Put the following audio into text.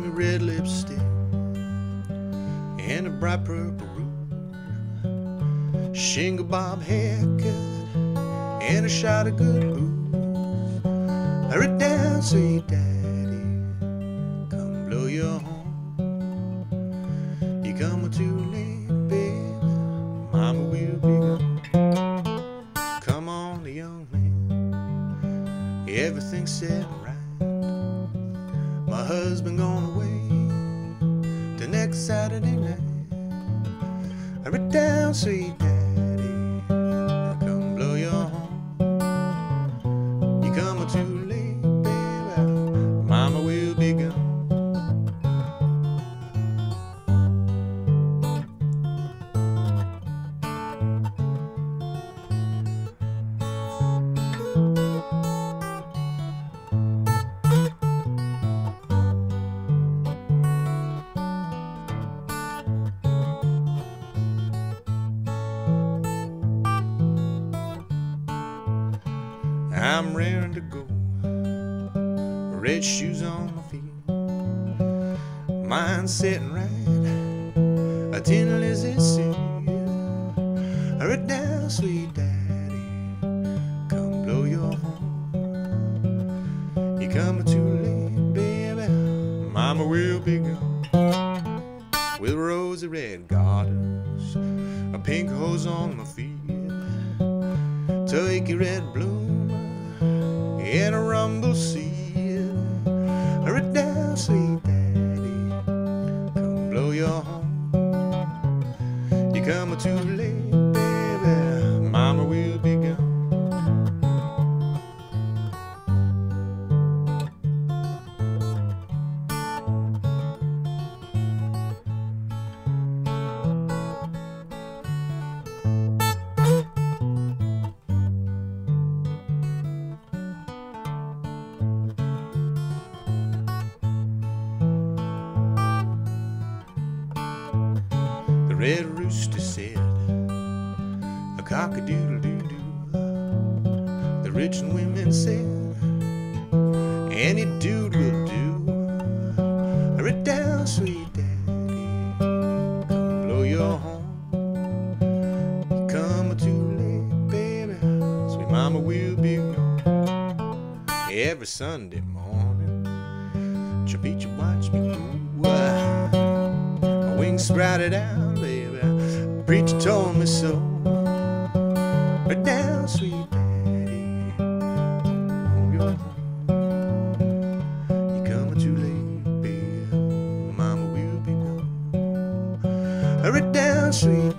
red lipstick and a bright purple rouge, shingle bob haircut and a shot of good booze. Hurry down, sweet daddy, come blow your horn. You come too late, baby, mama will be gone. Come on, young man, everything's set. My husband gone away the next Saturday night. Hurry down, sweet I'm raring to go. Red shoes on my feet. Mind sitting right. A tin lizard seat. Hurry down, sweet daddy. Come blow your horn. You coming too late, baby. Mama will be gone. With rosy red garters. A pink hose on my feet turkey red bloom in a rumble seat. Hurry down, sweet daddy, come blow your horn. You come too late, red rooster said, a cock-a-doodle doo doo. The Richland women said, any dude will do. Hurry down, sweet daddy, come blow your horn. Come too late, baby, sweet mama will be gone. Every Sunday morning, Chapicha watch me go. My wings sprouted out. Preacher told me so. But down, sweet daddy, on your horn. You coming too late, baby. Mama will be gone. Hurry down, sweet